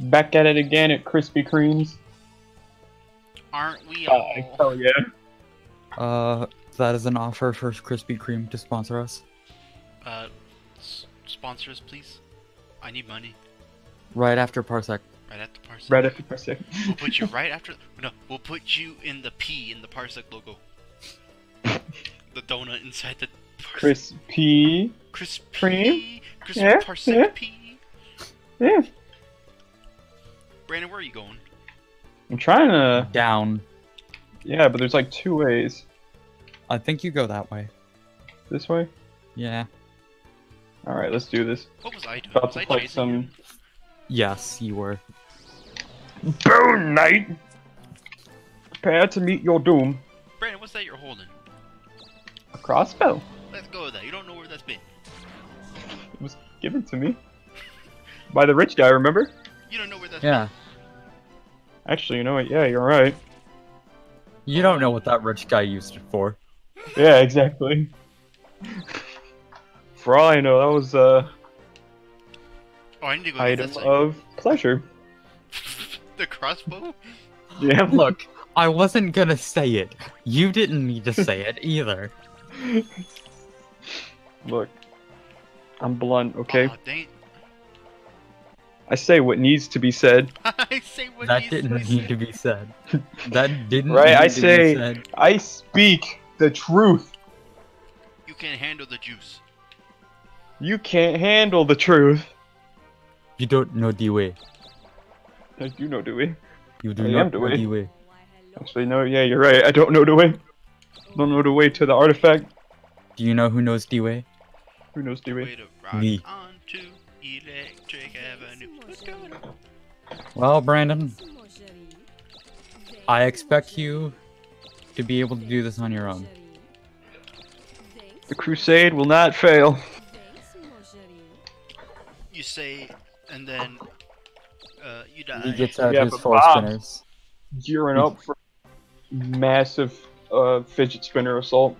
Back at it again at Krispy Kreme's. Aren't we Uh, all? hell yeah. Uh, that is an offer for Krispy Kreme to sponsor us. Uh, s- sponsor us, please. I need money. Right after Parsec. Right after parsec. Right after Parsec. We'll put you right after. No, we'll put you in the P in the parsec logo. the donut inside the parsec. Crispy. Crispy. Cream? Crispy Yeah, parsec yeah. P. Yeah. Brandon, where are you going? I'm trying to. Down. Yeah, but there's like two ways. I think you go that way. This way? Yeah. Alright, let's do this. What was I doing? About Was to I fight some. you? Yes, you were. Bone Knight! Prepare to meet your doom. Brandon, what's that you're holding? A crossbow. Let's go with that. You don't know where that's been. It was given to me. By the rich guy, remember? You don't know where that's Yeah. Actually, you know what? Yeah, you're right. You don't know what that rich guy used it for. Yeah, exactly. For all I know, that was a been. Oh, I need to go get item this thing. of pleasure. the crossbow? Yeah, Look, I wasn't gonna say it. You didn't need to say it either. Look, I'm blunt, okay? Aw, dang. I say what needs to be said. I say what That needs didn't to be need to be said. That didn't Right, need I to be say- said. I speak the truth. You can't handle the juice. You can't handle the truth. You don't know the way. I do know the way. You do I not am the know way. the way. Actually, no, yeah, you're right. I don't know the way. Don't know the way to the artifact. Do you know who knows the way? Who knows the Way way? to rock Me. on Well, Brandon, I expect you to be able to do this on your own. The crusade will not fail. You say, and then uh, you die. He gets out Yeah, his but four Bob- spinners. Gearing up for massive uh, fidget spinner assault.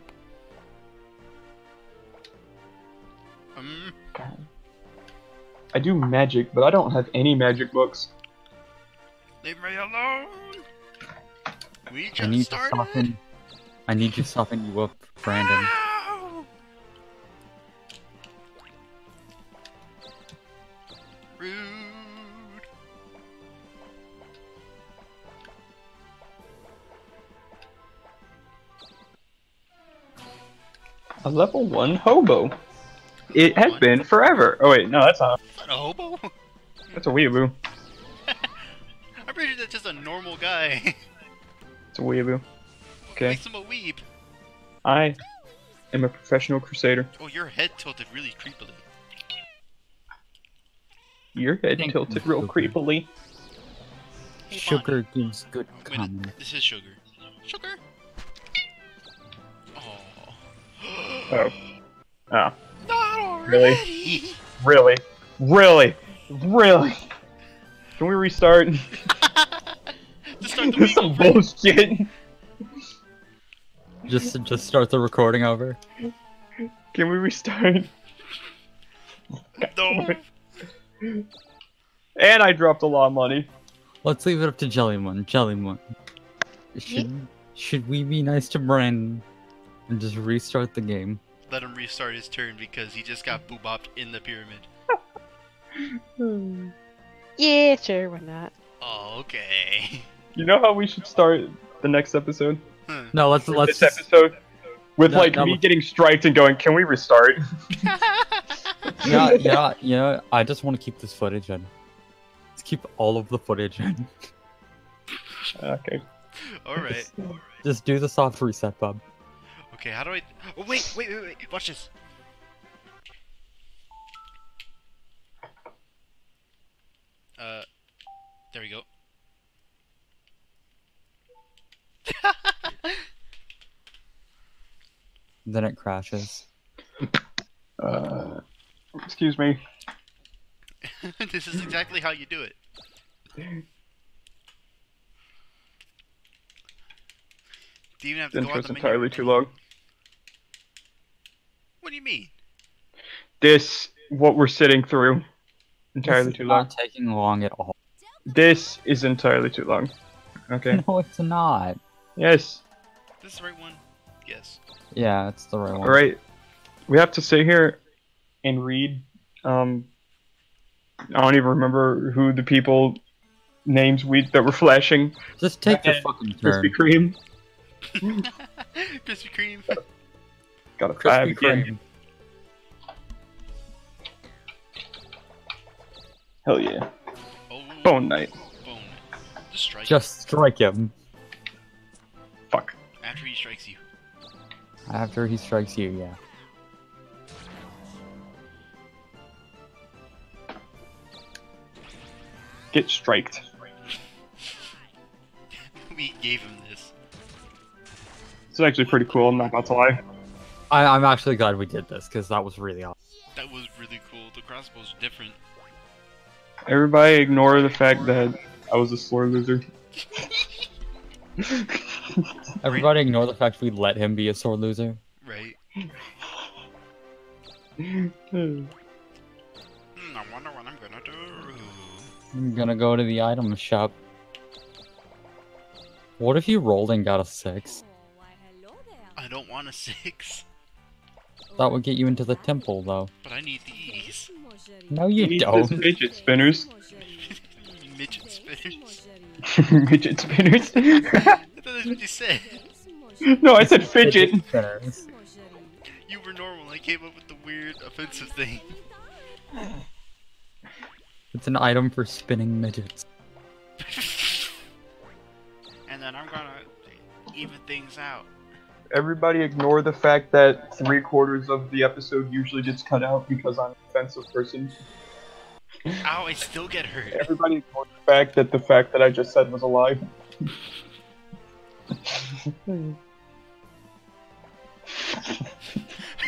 Um, I do magic, but I don't have any magic books. Leave me alone. We I just need to soften. I need to soften you up, Brandon. Ow! Rude. A level one hobo. It has been forever. Oh wait, no, that's not. Not a hobo? That's a weeaboo. Normal guy. It's a weeaboo. Okay. Makes him a weeb. I am a professional crusader. Oh, your head tilted really creepily. Your head Thank tilted you, real Sugar. creepily. Hey, Sugar gives good Bonnie. Wait, comment. this is sugar. Sugar. Oh. Oh. Oh. Not Really? Really? Really? Really? Can we restart? to start the this is week some over. bullshit. Just, just start the recording over. Can we restart? No. And I dropped a lot of money. Let's leave it up to Jellymon. Jellymon. Should, should we be nice to Brandon and just restart the game? Let him restart his turn because he just got boobopped in the pyramid. Hmm. Yeah, sure, why not? Oh, okay. You know how we should start the next episode? Huh. No, let's let's this episode? With No, like no, me but- getting striked and going, can we restart? yeah, yeah, yeah. I just want to keep this footage in. Let's keep all of the footage in. okay. All right. Just do the soft reset, bub. Okay, how do I? Oh wait, wait, wait, wait! Watch this. Uh, there we go. Then it crashes. Uh, excuse me. this is exactly how you do it. Do you even have to The go out the menu? entirely too long. What do you mean? This, what we're sitting through, entirely This is too long. Not taking long at all. This is entirely too long. Okay. No, it's not. Yes. This is the right one? Yes. Yeah, it's the right one. All right. We have to sit here and read. Um, I don't even remember who the people names we that were flashing. Just take your fucking turn. Krispy Kreme. Krispy Kreme. Got a five Krispy again. Kreme. Hell yeah. Oh, Bone Knight. Bone. Just strike. Just strike him Fuck. After he strikes you. after he strikes you. Yeah. Get striked. we gave him this. It's actually pretty cool. I'm not about to lie. I, I'm actually glad we did this because that was really awesome. That was really cool. The crossbow's different. Everybody ignore the fact that I was a sore loser. Everybody ignore the fact we let him be a sore loser. Right? Hmm, I wonder what I'm gonna do. I'm gonna go to the item shop. What if you rolled and got a six? I don't want a six, That would get you into the temple, though. but I need these. No, you Eat don't. this fidget spinners. Midget spinners. Midget spinners. I thought that's what you said. no, I said fidget. spinners. You were normal. I came up with the weird offensive thing. It's an item for spinning midgets. and then I'm gonna even things out. Everybody ignore the fact that three quarters of the episode usually gets cut out because I'm an offensive person. Ow! I still get hurt. Everybody ignore the fact that the fact that I just said was a lie.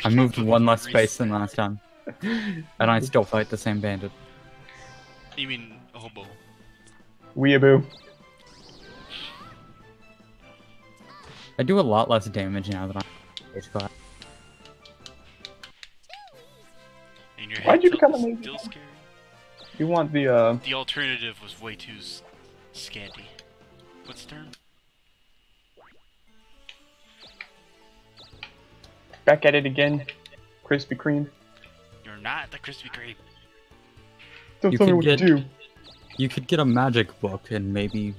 I moved one less space than last time. And I still fight the same bandit. You mean a hobo? Weeaboo. I do a lot less damage now than I stage class. And your Why'd you become is a still scary. You want the uh The alternative was way too scanty. What's the term? back at it again? Krispy Kreme. You're not the Krispy Kreme. Don't You tell me what get- to do. You could get a magic book and maybe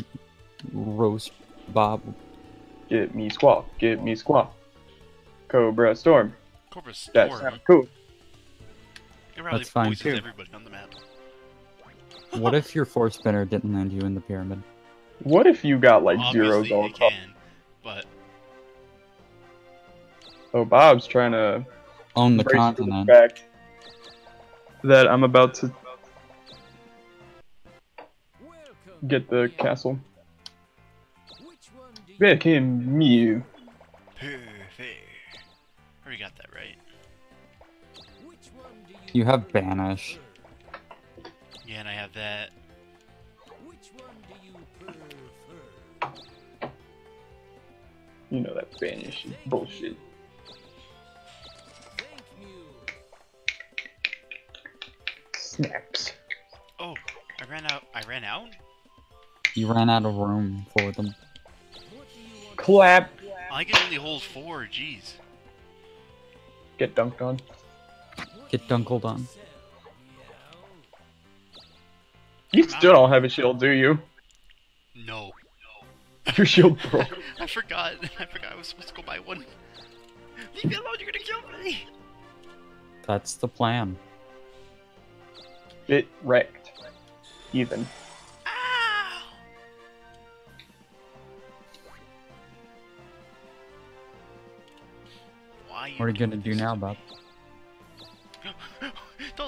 roast Bob. Get me squawk. Get me squawk. Cobra Storm. Cobra That Storm. sounds cool. That's fine, too. everybody on the map. What if your four spinner didn't land you in the pyramid? What if you got like zeros Obviously all across? can, but Oh, Bob's trying to Own the brace for the continent. fact that I'm about to get the castle. Back in Mew. perfect. Already got that right. You have banish. Yeah, and I have that. You know that Spanish is bullshit. Snaps. Oh, I ran out. I ran out. You ran out of room for them. Clap. I can only hold four. Jeez. Get dunked on. Get dunkled on. You still don't have a shield, do you? No. Your shield broke. I forgot. I forgot I was supposed to go buy one. Leave me alone. You're gonna kill me. That's the plan. It wrecked. Even. Ow! Why What are you gonna do now, Bob?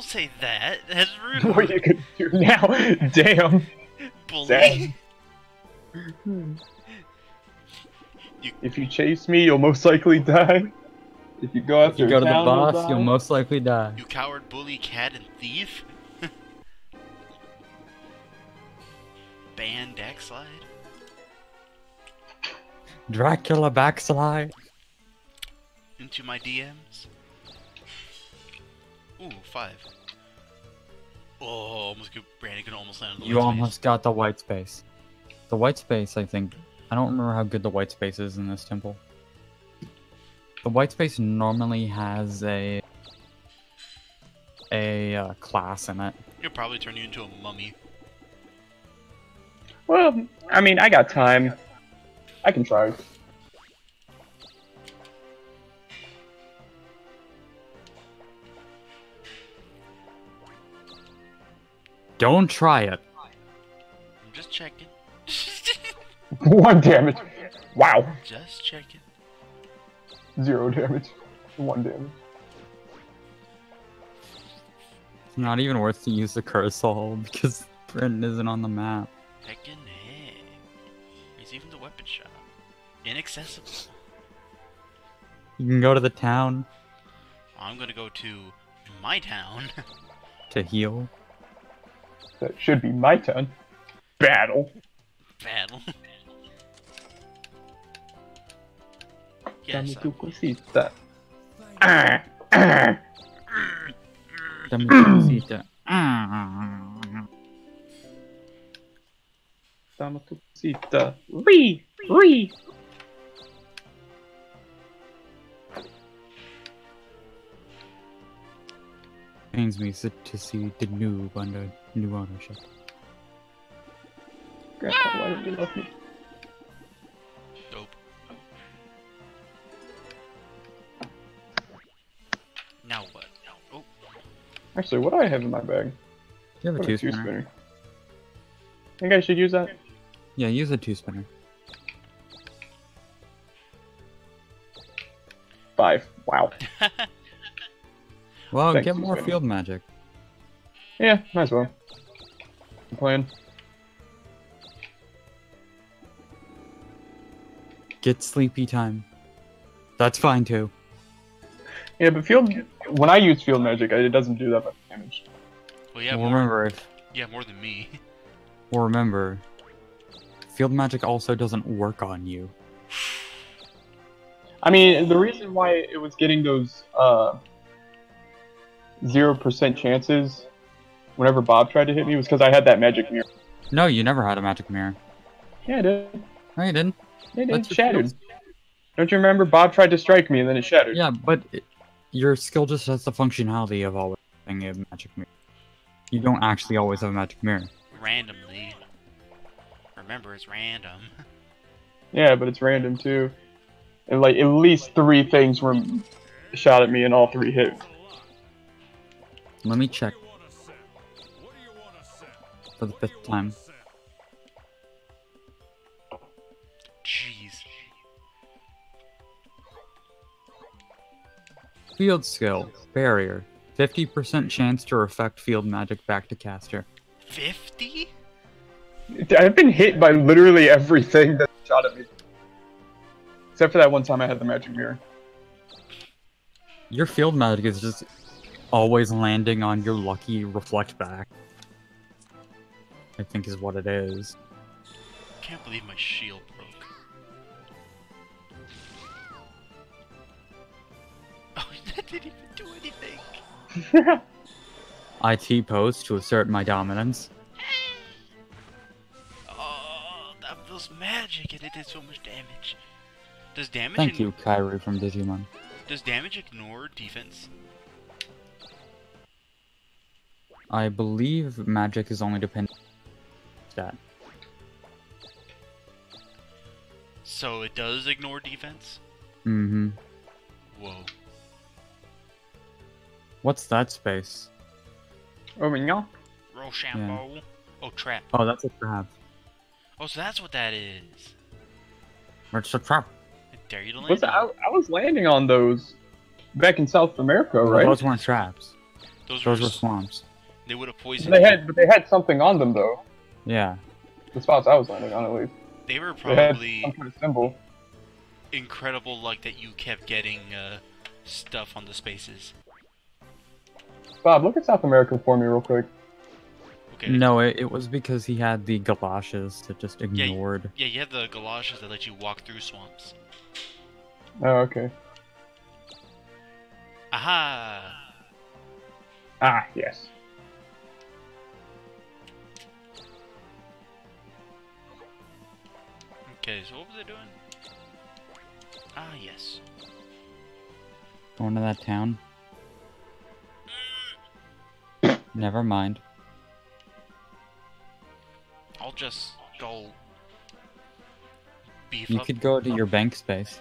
Don't say that. That's rude. What are you gonna do now? Damn. Bully. Hmm. If you chase me, you'll most likely die. If you go If after you go to the town, you'll boss, you'll most likely die. You coward, bully, cat, and thief. Ban backslide. Dracula backslide. into my DMs. Ooh, five. Oh, almost good. Brandon can almost land on the You white almost space. got the white space. The white space, I think. I don't remember how good the white space is in this temple. The white space normally has a a uh, class in it. He'll probably turn you into a mummy. Well, I mean, I got time. I can try. Don't try it. I'm just checking. One damage. Wow. just checking. Zero damage. One damage. It's not even worth to use the Cursal because Brendan isn't on the map. Heckin' hey. He's even the weapon shop. Inaccessible. You can go to the town I'm gonna go to my town. to heal. That should be my turn. Battle. Battle. yes, Dame I tu will. cosita. Ah, ah. Dame cosita. Ah. Dame tu cosita. Ree! Ree! Pains me to to see the noob under new ownership. Grandpa, why didn't you love me? Dope. Now what? Oh, Actually, what do I have in my bag? You have a two a two spinner. spinner. Think I should use that? Yeah, use a two spinner. Five. Wow. Well, Thanks, get more spinner. field magic. Yeah, might as well. I'm. Get sleepy time. That's fine too. Yeah, but field. When I use field magic, it doesn't do that much damage. well, yeah, well, remember if yeah, more than me. well, remember, field magic also doesn't work on you. I mean, the reason why it was getting those uh zero percent chances whenever Bob tried to hit me was because I had that magic mirror. No, you never had a magic mirror. Yeah, it did. No, you didn't. It. That's It your shattered. Don't you remember? Bob tried to strike me and then it shattered. Yeah, but it, your skill just has the functionality of always having a magic mirror. You don't actually always have a magic mirror. Randomly. Remember, it's random. Yeah, but it's random too. And like at least three things were shot at me and all three hit. Let me check for the fifth time. Jeez. Field skill, barrier, 50% chance to reflect field magic back to caster. 50? I've been hit by literally everything that shot at me. Except for that one time I had the magic mirror. Your field magic is just always landing on your lucky reflect back. I think is what it is. I Can't believe my shield broke. Oh, that didn't even do anything. I T-pose to assert my dominance. Oh, that was magic and it did so much damage. Does damage Thank you, Kyrie from Digimon. Does damage ignore defense? I believe magic is only dependent on stat. So it does ignore defense? Mm-hmm. Whoa. What's that space? Oh my god. Rochambeau. Oh, trap. Oh, that's a trap. Oh, so that's what that is. It's a trap. I dare you to land What's I. I was landing on those back in South America, Well, right? Those weren't traps. Those, Those were, were swamps. They would have poisoned They had, but they had something on them though. Yeah. The spots I was landing on, at least. They were probably some kind of symbol. incredible luck that you kept getting uh, stuff on the spaces. Bob, look at South America for me real quick. Okay. No, it, it was because he had the galoshes that just ignored. Yeah, yeah, you had the galoshes that let you walk through swamps. Oh, okay. Aha! Ah, yes. Okay, so what was I doing? Ah, yes. Going to that town. Never mind. I'll just go beef You up. could go to your bank space.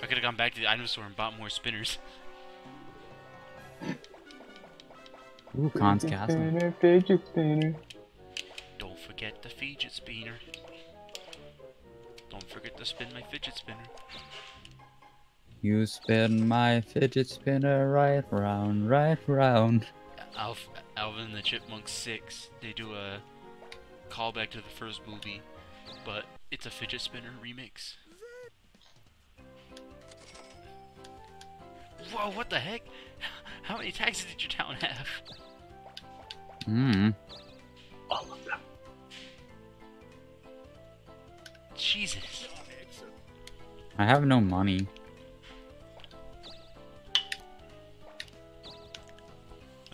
I could have gone back to the item store and bought more spinners. Ooh, Khan's castle. Spinner, fidget spinner. Don't forget the fidget spinner. Don't forget to spin my fidget spinner. You spin my fidget spinner right round, right round. Alf, Alvin and the Chipmunks 6, they do a callback to the first movie, but it's a fidget spinner remix. Whoa, what the heck? How many taxis did your town have? Hmm. All of them. Jesus. I have no money.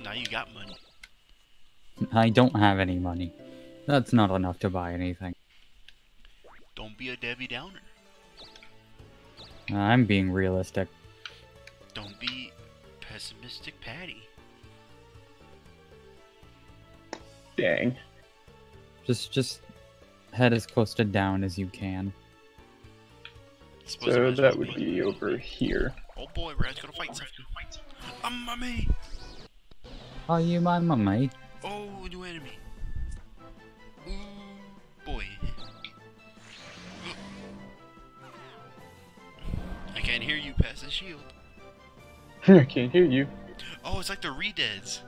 Now you got money. I don't have any money. That's not enough to buy anything. Don't be a Debbie Downer. I'm being realistic. Don't be pessimistic Patty. Dang. Just, just head as close to down as you can. So that would be over here. Oh boy, we're gonna fight something. Um, mommy! Oh, you my mate. Oh, new enemy. Ooh, boy. I can't hear you past the shield. I can't hear you. Oh, it's like the Redeads.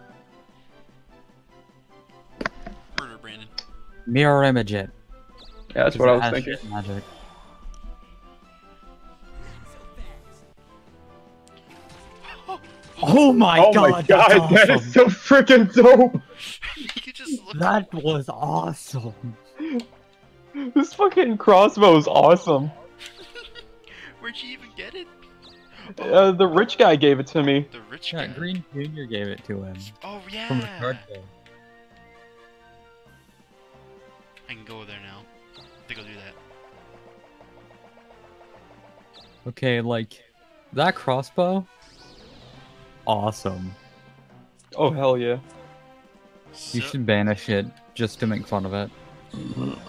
Murder, Brandon. Mirror image it. Yeah, that's 'cause what I was thinking. Magic. Oh my oh god! my god, that's that awesome. is so freaking dope! just. That was awesome. This fucking crossbow is awesome. Where'd you even get it? Uh, the rich guy gave it to me. The rich Yeah, guy. Green Junior gave it to him Oh yeah. from the card game. I can go there now. Okay, like that crossbow. Awesome. Oh hell yeah. You should banish it just to make fun of it. Nah.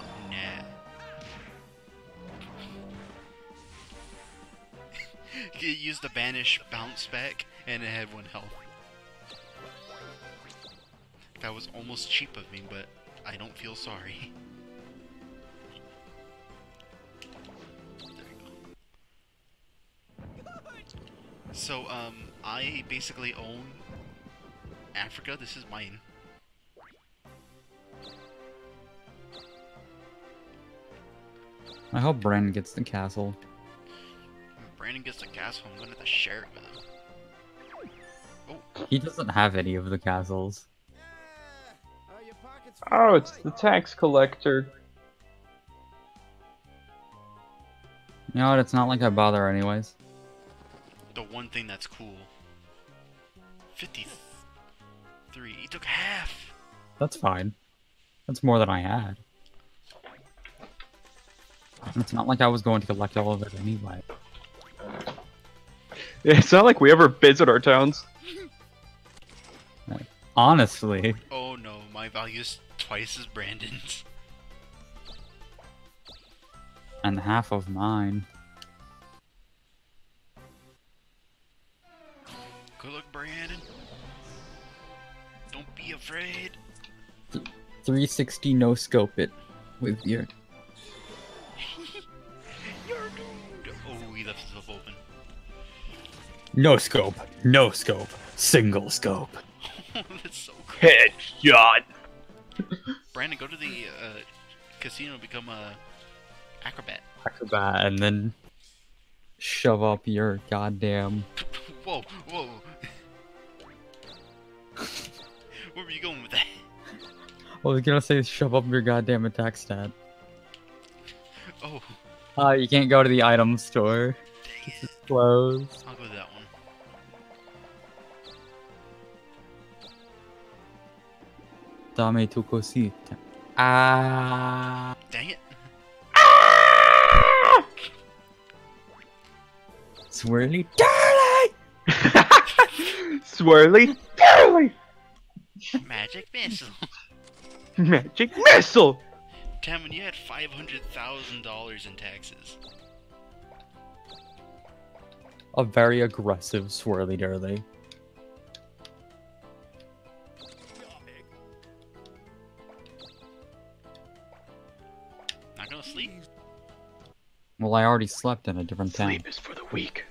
You used the banish bounce back, and it had one health. That was almost cheap of me, but I don't feel sorry. So, um, I basically own Africa. This is mine. I hope Brandon gets the castle. When Brandon gets the castle. I'm gonna have to share it with him. He doesn't have any of the castles. Oh, it's the tax collector. You know what? It's not like I bother anyways. The one thing that's cool. 53. He took half. That's fine. That's more than I had. It's not like I was going to collect all of it anyway. Yeah, it's not like we ever visit our towns. Honestly, Oh no, my value is twice as Brandon's. and half of mine. Good luck, Brandon. Don't be afraid. 360 no scope it with your. You're doomed. Oh, he left himself open. No scope. No scope. Single scope. that's so cool. Headshot. Brandon, go to the uh, casino and become a acrobat. Acrobat and then shove up your goddamn. Whoa, whoa. Where were you going with that? I was gonna say shove up your goddamn attack stat. Oh, Uh, you can't go to the item store. dang it. It's closed. I'll go to that one. Dame tu cosita. Ah. Dang it. Ah! Swirly Darly! Swirly, Darly, Magic missile. magic missile. Tammun, you had $500,000 in taxes. A very aggressive Swirly Darly. Not gonna sleep? Well, I already slept in a different town. Sleep is for the weak.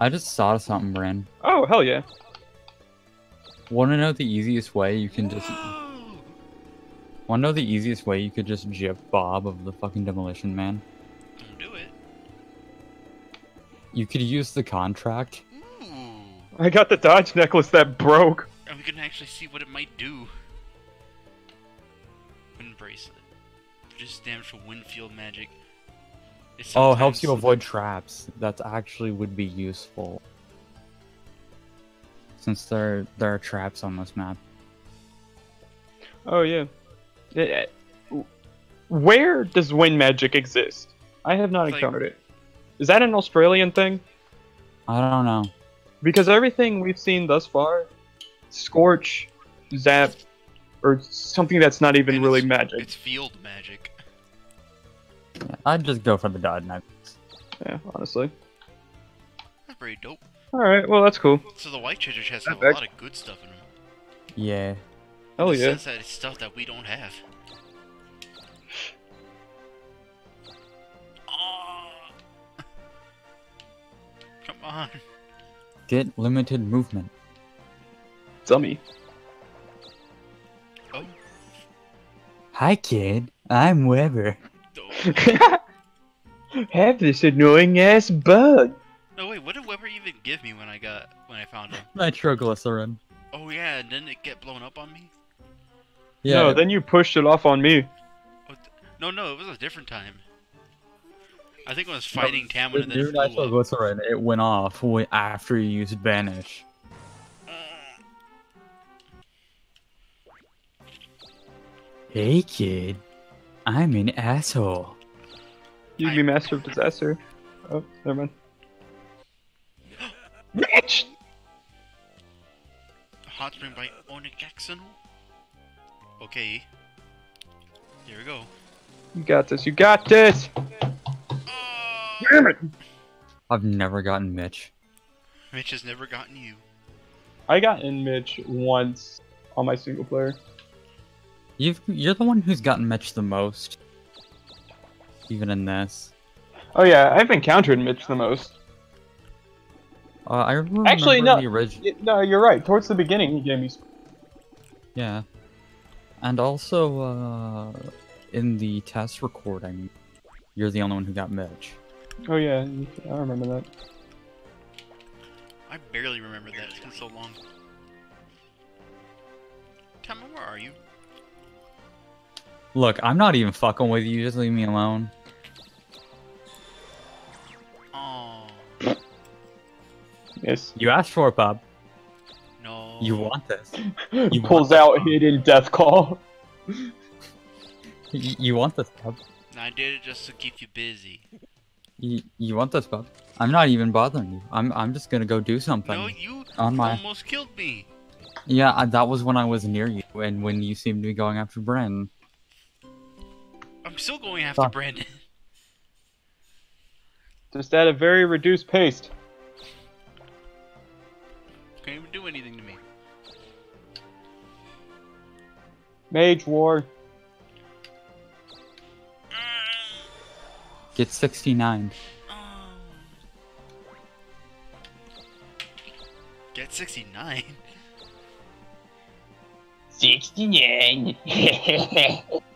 I just thought of something, Bran. Oh hell yeah. Want to know the easiest way you can just... Want to know the easiest way you could just jip Bob of the fucking Demolition Man? Don't it. You could use the contract. Ooh. I got the Dodge necklace that broke. And we can actually see what it might do. Wind bracelet. Just damage for wind field magic. It Oh, helps you avoid traps. That's actually would be useful. Since there there are traps on this map. Oh yeah. Eh, eh, Where does wind magic exist? I have not Like- encountered it. Is that an Australian thing? I don't know. Because everything we've seen thus far, scorch, zap, or something that's not even And really it's- magic. It's field magic. I'd just go for the dodge knives. Yeah, honestly. That's pretty dope. All right, well that's cool. So the white treasure chests have a lot of good stuff in them. Yeah. Oh yeah. sense that it's stuff that we don't have. Oh. Come on. Get limited movement. Dummy. Oh. Hi kid, I'm Weber. Oh. have this annoying ass bug. No wait, what did Weber even give me when I got when I found him? Nitroglycerin. Oh yeah, and didn't it get blown up on me? Yeah. No, then you pushed it off on me. Oh, th- no, no, it was a different time. I think I was fighting Tamlin with and then new it blew up. nitroglycerin, it went off after you used banish. Uh. Hey kid, I'm an asshole. You'd I- be master of disaster. Oh, never mind. Bitch! Hot spring by Onyxaxon. Okay. Here we go. You got this. You got this. Ah! Damn it! I've never gotten Mitch. Mitch has never gotten you. I got in Mitch once on my single player. You've you're the one who's gotten Mitch the most. Even in this. Oh yeah, I've encountered Mitch the most. Uh, I remember Actually, no. the original. No, you're right. Towards the beginning, he gave me. Yeah. And also, uh, in the test recording, you're the only one who got Mitch. Oh yeah, I remember that. I barely remember that. It's been so long. Tama, where are you? Look, I'm not even fucking with you. Just leave me alone. Oh Yes. You asked for it, Bob. no. You want this. He pulls out hidden death call. You, you want this, Bob. I did it just to keep you busy. You, you want this, Bob. I'm not even bothering you. I'm I'm just gonna go do something. No, you on my almost killed me. yeah. I, that was when I was near you, and when you seemed to be going after Bren. I'm still going after Fuck. Brandon. Just at a very reduced pace. Can't even do anything to me. Mage War. Get 69. Oh. Get 69. 69.